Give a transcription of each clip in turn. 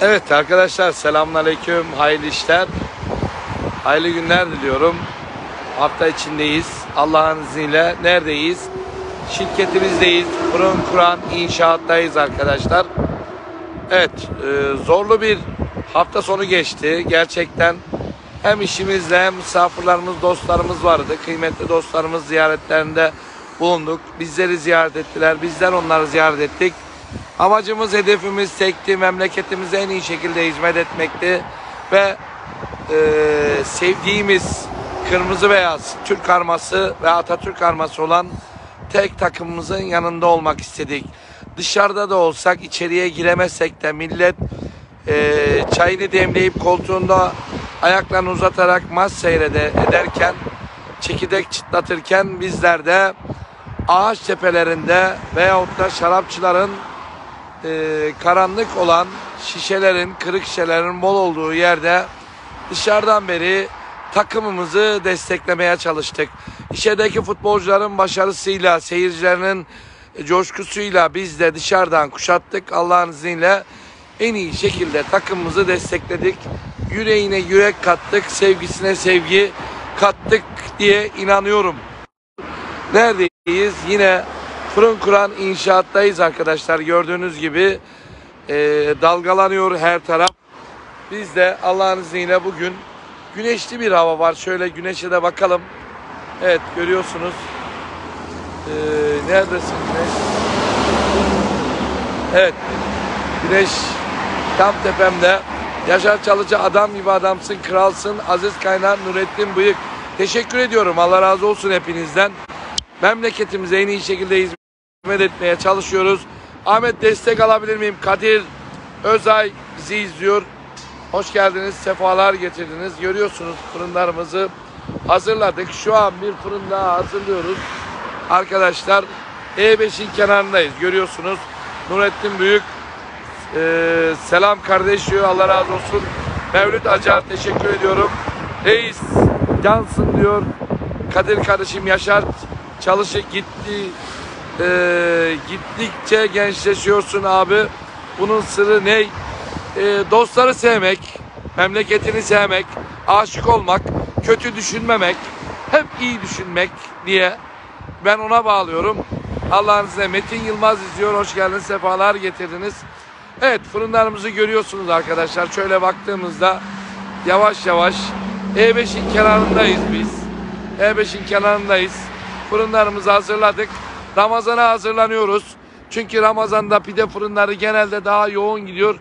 Evet arkadaşlar selamünaleyküm. Hayırlı işler. Hayırlı günler diliyorum. Hafta içindeyiz. Allah'ın izniyle neredeyiz? Şirketimizdeyiz. Fırın Kur'an inşaattayız arkadaşlar. Evet e, zorlu bir hafta sonu geçti. Gerçekten hem işimizle hem misafirlerimiz, dostlarımız vardı. Kıymetli dostlarımız ziyaretlerinde bulunduk. Bizleri ziyaret ettiler. Bizler onları ziyaret ettik. Amacımız, hedefimiz tekti. Memleketimize en iyi şekilde hizmet etmekti. Ve e, sevdiğimiz kırmızı beyaz Türk arması ve Atatürk arması olan tek takımımızın yanında olmak istedik. Dışarıda da olsak içeriye giremezsek de millet e, çayını demleyip koltuğunda ayaklarını uzatarak maç seyrede ederken çekirdek çıtlatırken bizler de ağaç tepelerinde veyahut da şarapçıların e, karanlık olan şişelerin, kırık şişelerin bol olduğu yerde dışarıdan beri takımımızı desteklemeye çalıştık. İçerideki futbolcuların başarısıyla, seyircilerinin coşkusuyla biz de dışarıdan kuşattık. Allah'ın izniyle en iyi şekilde takımımızı destekledik. Yüreğine yürek kattık, sevgisine sevgi kattık diye inanıyorum. Neredeyiz? Yine Fırın Kur'an inşaattayız arkadaşlar. Gördüğünüz gibi e, dalgalanıyor her taraf. Biz de Allah'ın izniyle bugün güneşli bir hava var. Şöyle güneşe de bakalım. Evet görüyorsunuz. E, neredesin güneş? Evet. Güneş tam tepemde. Yaşar Çalıcı adam gibi adamsın, kralsın. Aziz Kaynar, Nurettin Bıyık. Teşekkür ediyorum. Allah razı olsun hepinizden. Memleketimize en iyi şekilde hizmet etmeye çalışıyoruz. Ahmet destek alabilir miyim? Kadir Özay bizi izliyor. Hoş geldiniz, sefalar getirdiniz. Görüyorsunuz fırınlarımızı hazırladık. Şu an bir fırın daha hazırlıyoruz. Arkadaşlar E5'in kenarındayız. Görüyorsunuz Nurettin Büyük ee, selam kardeş diyor. Allah razı olsun. Mevlüt Acar teşekkür ediyorum. Reis cansın diyor. Kadir kardeşim Yaşar çalışı gitti. Ee, gittikçe gençleşiyorsun abi. Bunun sırrı ne? Ee, dostları sevmek, memleketini sevmek, aşık olmak, kötü düşünmemek, hep iyi düşünmek diye ben ona bağlıyorum. Allah'ın Metin Yılmaz izliyor. Hoş geldiniz, sefalar getirdiniz. Evet fırınlarımızı görüyorsunuz arkadaşlar. Şöyle baktığımızda yavaş yavaş E5'in kenarındayız biz. E5'in kenarındayız. Fırınlarımızı hazırladık. Ramazana hazırlanıyoruz. Çünkü Ramazan'da pide fırınları genelde daha yoğun gidiyor.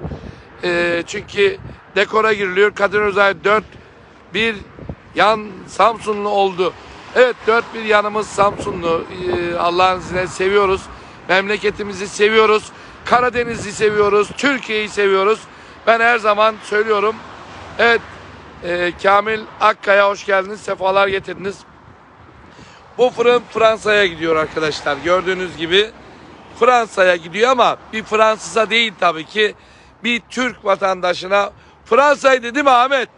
Ee, çünkü dekora giriliyor. Kadir Özay 4 bir yan Samsunlu oldu. Evet dört bir yanımız Samsunlu. Ee, Allah'ın izniyle seviyoruz. Memleketimizi seviyoruz. Karadeniz'i seviyoruz. Türkiye'yi seviyoruz. Ben her zaman söylüyorum. Evet e, Kamil Akkaya hoş geldiniz. Sefalar getirdiniz. Bu fırın Fransa'ya gidiyor arkadaşlar. Gördüğünüz gibi Fransa'ya gidiyor ama bir Fransız'a değil tabii ki. Bir Türk vatandaşına Fransa'ydı değil mi Ahmet?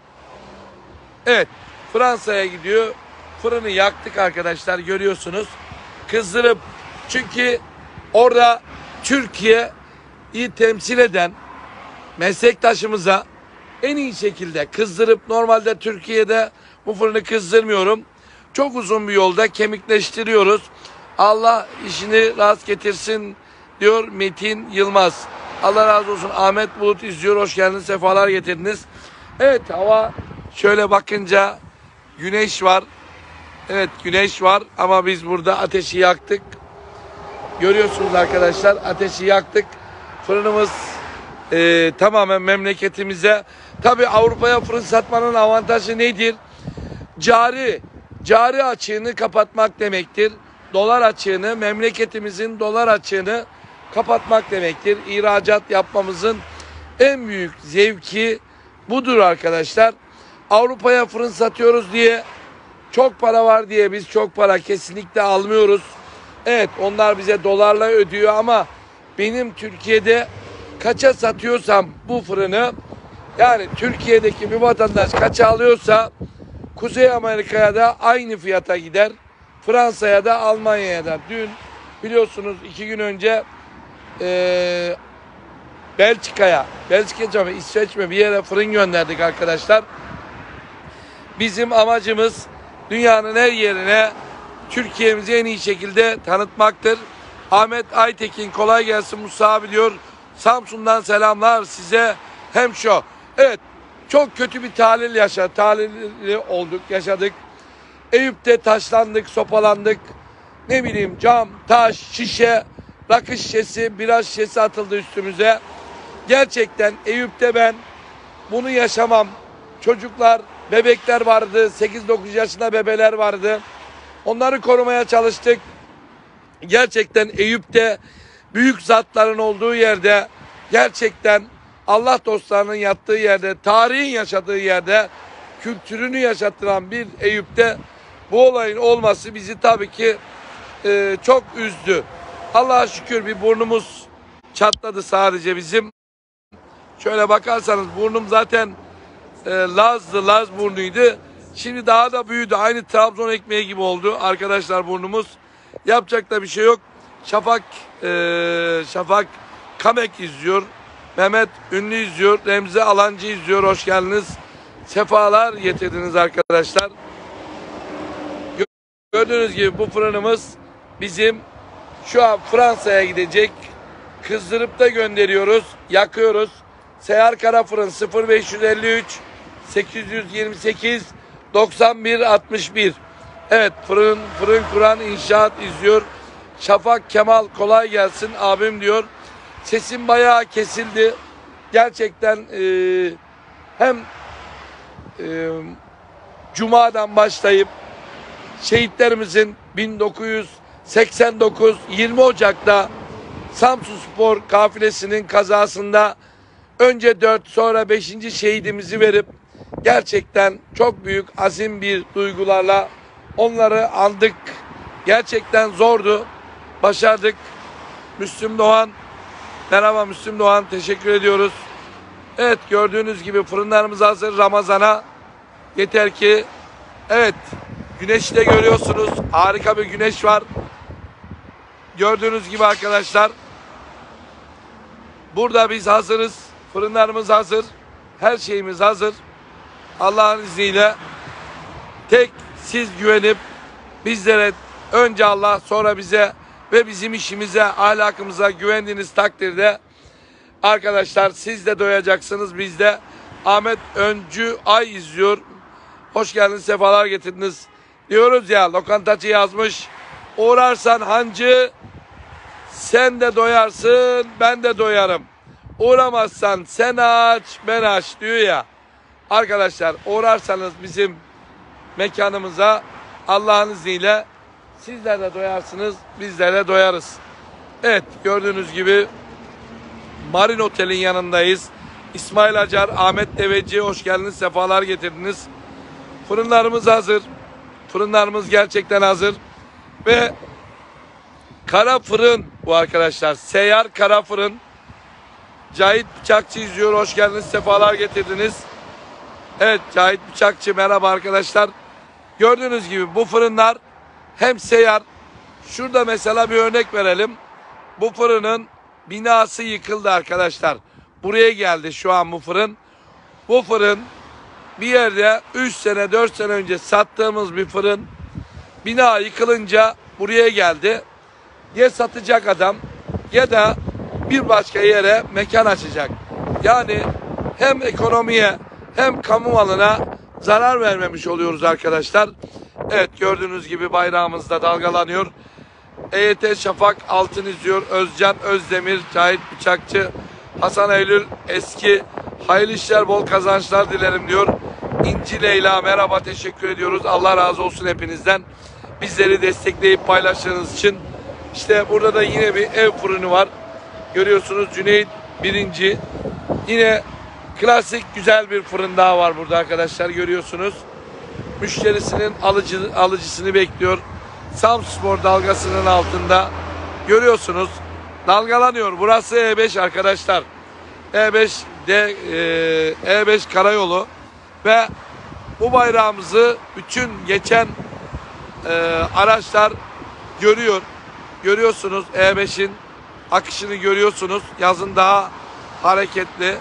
Evet Fransa'ya gidiyor. Fırını yaktık arkadaşlar görüyorsunuz. Kızdırıp çünkü orada Türkiye'yi temsil eden meslektaşımıza en iyi şekilde kızdırıp normalde Türkiye'de bu fırını kızdırmıyorum. Çok uzun bir yolda kemikleştiriyoruz. Allah işini rast getirsin diyor Metin Yılmaz. Allah razı olsun. Ahmet Bulut izliyor. Hoş geldiniz. Sefalar getirdiniz. Evet hava şöyle bakınca güneş var. Evet güneş var ama biz burada ateşi yaktık. Görüyorsunuz arkadaşlar ateşi yaktık. Fırınımız e, tamamen memleketimize. Tabi Avrupa'ya fırın satmanın avantajı nedir? Cari, cari açığını kapatmak demektir. Dolar açığını, memleketimizin dolar açığını kapatmak demektir. İhracat yapmamızın en büyük zevki budur arkadaşlar. Avrupa'ya fırın satıyoruz diye çok para var diye biz çok para kesinlikle almıyoruz. Evet onlar bize dolarla ödüyor ama benim Türkiye'de kaça satıyorsam bu fırını yani Türkiye'deki bir vatandaş kaça alıyorsa Kuzey Amerika'ya da aynı fiyata gider. Fransa'ya da Almanya'ya da. Dün biliyorsunuz iki gün önce e, Belçika'ya, Belçika mı İsveç mi bir yere fırın gönderdik arkadaşlar. Bizim amacımız dünyanın her yerine Türkiye'mizi en iyi şekilde tanıtmaktır. Ahmet Aytekin kolay gelsin Musa abi diyor. Samsun'dan selamlar size. Hem şu. Evet çok kötü bir talil yaşa, talihli olduk, yaşadık. Eyüp'te taşlandık, sopalandık. Ne bileyim cam, taş, şişe, rakı şişesi, bira şişesi atıldı üstümüze. Gerçekten Eyüp'te ben bunu yaşamam. Çocuklar, bebekler vardı. 8-9 yaşında bebeler vardı. Onları korumaya çalıştık. Gerçekten Eyüp'te büyük zatların olduğu yerde gerçekten Allah dostlarının yattığı yerde, tarihin yaşadığı yerde kültürünü yaşattıran bir Eyüp'te bu olayın olması bizi tabii ki e, çok üzdü. Allah'a şükür bir burnumuz çatladı sadece bizim. Şöyle bakarsanız burnum zaten e, Laz'dı, Laz burnuydu. Şimdi daha da büyüdü. Aynı Trabzon ekmeği gibi oldu arkadaşlar burnumuz. Yapacak da bir şey yok. Şafak e, Şafak Kamek izliyor. Mehmet Ünlü izliyor. Remzi Alancı izliyor. Hoş geldiniz. Sefalar getirdiniz arkadaşlar. Gördüğünüz gibi bu fırınımız bizim şu an Fransa'ya gidecek. Kızdırıp da gönderiyoruz. Yakıyoruz. Seyar Kara Fırın 0553 828 91 61. Evet fırın fırın kuran inşaat izliyor. Şafak Kemal kolay gelsin abim diyor. Sesim bayağı kesildi. Gerçekten e, hem e, Cuma'dan başlayıp şehitlerimizin 1989 20 Ocak'ta Samsun Spor kafilesinin kazasında önce 4 sonra 5. şehidimizi verip gerçekten çok büyük azim bir duygularla onları aldık. Gerçekten zordu. Başardık. Müslüm Doğan merhaba Müslüm Doğan teşekkür ediyoruz. Evet gördüğünüz gibi fırınlarımız hazır Ramazan'a. Yeter ki evet güneşi de görüyorsunuz. Harika bir güneş var. Gördüğünüz gibi arkadaşlar burada biz hazırız. Fırınlarımız hazır. Her şeyimiz hazır. Allah'ın izniyle tek siz güvenip bizlere önce Allah sonra bize ve bizim işimize, ahlakımıza güvendiğiniz takdirde arkadaşlar siz de doyacaksınız. Biz de Ahmet Öncü Ay izliyor. Hoş geldiniz, sefalar getirdiniz. Diyoruz ya lokantacı yazmış. Uğrarsan hancı sen de doyarsın ben de doyarım. Uğramazsan sen aç ben aç diyor ya. Arkadaşlar uğrarsanız bizim mekanımıza Allah'ın izniyle sizler de doyarsınız bizler de doyarız. Evet gördüğünüz gibi Marin Otel'in yanındayız. İsmail Acar, Ahmet Deveci hoş geldiniz, sefalar getirdiniz. Fırınlarımız hazır. Fırınlarımız gerçekten hazır. Ve kara fırın bu arkadaşlar. Seyyar kara fırın. Cahit Bıçakçı izliyor. Hoş geldiniz. Sefalar getirdiniz. Evet Cahit Bıçakçı merhaba arkadaşlar. Gördüğünüz gibi bu fırınlar hem seyyar. Şurada mesela bir örnek verelim. Bu fırının binası yıkıldı arkadaşlar. Buraya geldi şu an bu fırın. Bu fırın bir yerde 3 sene 4 sene önce sattığımız bir fırın bina yıkılınca buraya geldi. Ya satacak adam ya da bir başka yere mekan açacak. Yani hem ekonomiye hem kamu malına zarar vermemiş oluyoruz arkadaşlar. Evet gördüğünüz gibi bayrağımız da dalgalanıyor. EYT Şafak Altın izliyor. Özcan Özdemir, Cahit Bıçakçı, Hasan Eylül eski hayırlı işler bol kazançlar dilerim diyor. İnci Leyla merhaba teşekkür ediyoruz. Allah razı olsun hepinizden. Bizleri destekleyip paylaştığınız için. İşte burada da yine bir ev fırını var. Görüyorsunuz Cüneyt birinci. Yine klasik güzel bir fırın daha var burada arkadaşlar görüyorsunuz. Müşterisinin alıcı, alıcısını bekliyor. Samspor dalgasının altında görüyorsunuz dalgalanıyor. Burası E5 arkadaşlar. E5 de e, E5 karayolu ve bu bayrağımızı bütün geçen e, araçlar görüyor. Görüyorsunuz E5'in akışını görüyorsunuz. Yazın daha hareketli.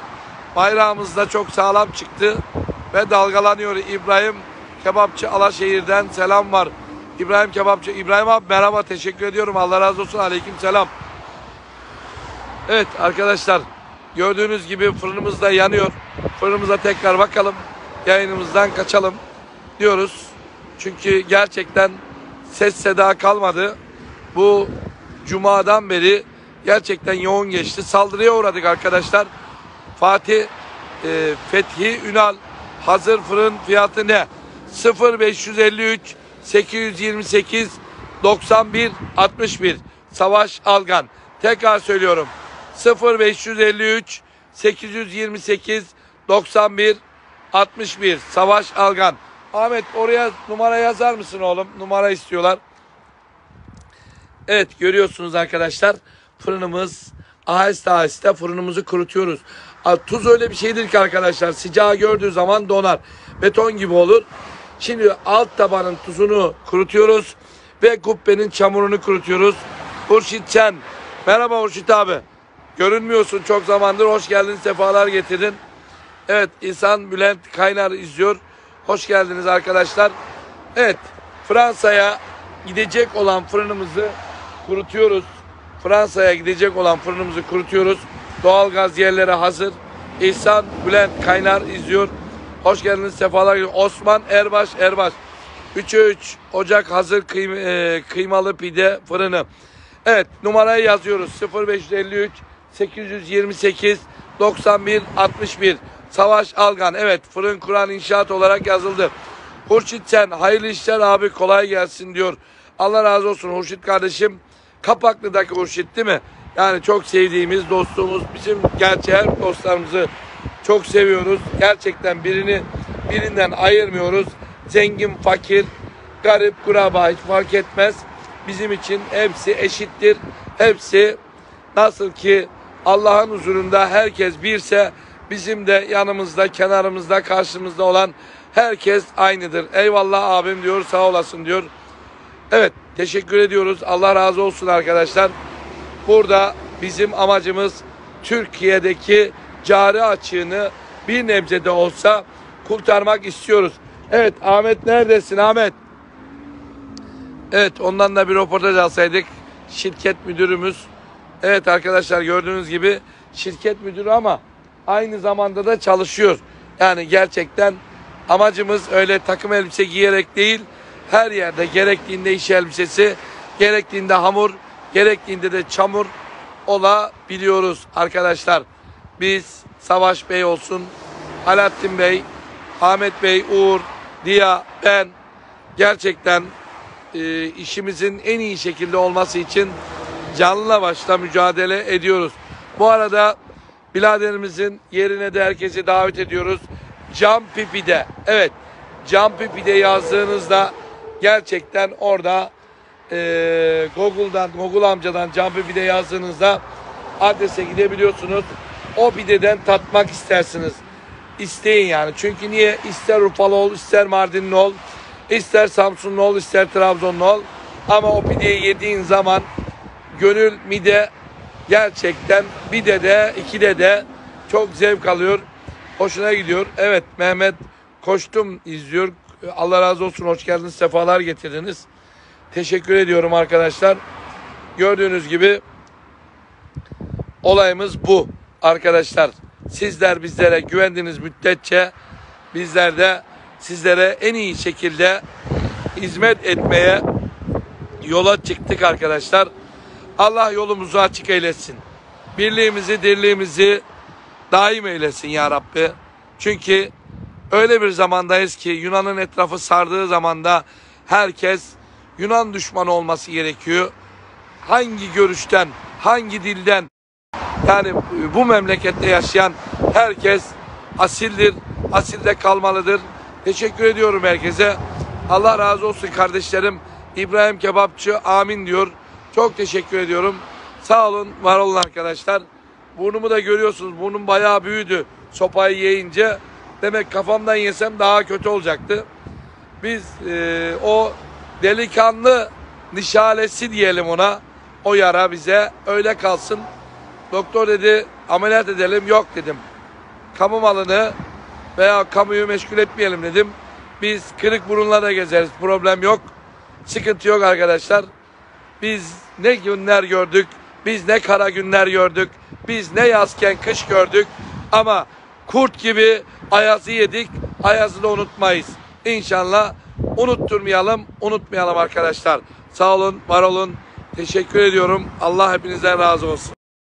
Bayrağımız da çok sağlam çıktı ve dalgalanıyor. İbrahim Kebapçı Alaşehir'den selam var. İbrahim Kebapçı. İbrahim abi merhaba teşekkür ediyorum. Allah razı olsun. Aleyküm selam. Evet arkadaşlar gördüğünüz gibi fırınımız da yanıyor. Fırınımıza tekrar bakalım. Yayınımızdan kaçalım diyoruz. Çünkü gerçekten ses seda kalmadı. Bu cumadan beri gerçekten yoğun geçti. Saldırıya uğradık arkadaşlar. Fatih e, Fethi Ünal hazır fırın fiyatı ne? 0553 828 91 61 Savaş Algan. Tekrar söylüyorum. 0553 828 91 61 Savaş Algan. Ahmet oraya numara yazar mısın oğlum? Numara istiyorlar. Evet görüyorsunuz arkadaşlar fırınımız aheste aheste fırınımızı kurutuyoruz. Tuz öyle bir şeydir ki arkadaşlar sıcağı gördüğü zaman donar. Beton gibi olur. Şimdi alt tabanın tuzunu kurutuyoruz ve kubbenin çamurunu kurutuyoruz. Hurşit Çen. Merhaba Hurşit abi. Görünmüyorsun çok zamandır. Hoş geldin. Sefalar getirdin. Evet İhsan Bülent Kaynar izliyor. Hoş geldiniz arkadaşlar. Evet Fransa'ya gidecek olan fırınımızı kurutuyoruz. Fransa'ya gidecek olan fırınımızı kurutuyoruz. Doğalgaz yerlere hazır. İhsan Bülent Kaynar izliyor. Hoş geldiniz sefalar getirdiniz. Osman Erbaş Erbaş. 3'e 3 Ocak hazır kıym- e, kıymalı pide fırını. Evet numarayı yazıyoruz. 0553 828 91 61 Savaş Algan. Evet fırın kuran inşaat olarak yazıldı. Hurşit sen hayırlı işler abi kolay gelsin diyor. Allah razı olsun Hurşit kardeşim. Kapaklı'daki Hurşit değil mi? Yani çok sevdiğimiz dostluğumuz bizim gerçi her dostlarımızı çok seviyoruz. Gerçekten birini birinden ayırmıyoruz. Zengin, fakir, garip, kuraba hiç fark etmez. Bizim için hepsi eşittir. Hepsi nasıl ki Allah'ın huzurunda herkes birse bizim de yanımızda, kenarımızda, karşımızda olan herkes aynıdır. Eyvallah abim diyor, sağ olasın diyor. Evet, teşekkür ediyoruz. Allah razı olsun arkadaşlar. Burada bizim amacımız Türkiye'deki cari açığını bir nebze de olsa kurtarmak istiyoruz. Evet Ahmet neredesin Ahmet? Evet ondan da bir röportaj alsaydık. Şirket müdürümüz. Evet arkadaşlar gördüğünüz gibi şirket müdürü ama aynı zamanda da çalışıyor. Yani gerçekten amacımız öyle takım elbise giyerek değil. Her yerde gerektiğinde iş elbisesi, gerektiğinde hamur, gerektiğinde de çamur olabiliyoruz arkadaşlar. Biz Savaş Bey olsun, Alaaddin Bey, Ahmet Bey, Uğur, Diya, ben gerçekten e, işimizin en iyi şekilde olması için canla başla mücadele ediyoruz. Bu arada biraderimizin yerine de herkesi davet ediyoruz. Cam Pipi'de. Evet. Cam Pipi'de yazdığınızda gerçekten orada e, Google'dan, Google amcadan Cam Pipi'de yazdığınızda adrese gidebiliyorsunuz. O pideden tatmak istersiniz. İsteyin yani. Çünkü niye? İster Urfalı ol, ister Mardinli ol, ister Samsunlu ol, ister Trabzonlu ol. Ama o pideyi yediğin zaman gönül mide gerçekten bir de de iki de de çok zevk alıyor. Hoşuna gidiyor. Evet Mehmet Koştum izliyor. Allah razı olsun. Hoş geldiniz. Sefalar getirdiniz. Teşekkür ediyorum arkadaşlar. Gördüğünüz gibi olayımız bu arkadaşlar. Sizler bizlere güvendiğiniz müddetçe bizler de sizlere en iyi şekilde hizmet etmeye yola çıktık arkadaşlar. Allah yolumuzu açık eylesin. Birliğimizi, dirliğimizi daim eylesin ya Rabbi. Çünkü öyle bir zamandayız ki Yunan'ın etrafı sardığı zamanda herkes Yunan düşmanı olması gerekiyor. Hangi görüşten, hangi dilden yani bu memlekette yaşayan herkes asildir, asilde kalmalıdır. Teşekkür ediyorum herkese. Allah razı olsun kardeşlerim. İbrahim Kebapçı amin diyor. Çok teşekkür ediyorum. Sağ olun, var olun arkadaşlar. Burnumu da görüyorsunuz. Burnum bayağı büyüdü sopayı yiyince. Demek kafamdan yesem daha kötü olacaktı. Biz e, o delikanlı nişalesi diyelim ona. O yara bize öyle kalsın. Doktor dedi ameliyat edelim. Yok dedim. Kamu malını veya kamuyu meşgul etmeyelim dedim. Biz kırık burunla da gezeriz. Problem yok. Sıkıntı yok arkadaşlar. Biz ne günler gördük. Biz ne kara günler gördük. Biz ne yazken kış gördük. Ama kurt gibi ayazı yedik. Ayazı da unutmayız. İnşallah unutturmayalım, unutmayalım arkadaşlar. Sağ olun, var olun. Teşekkür ediyorum. Allah hepinizden razı olsun.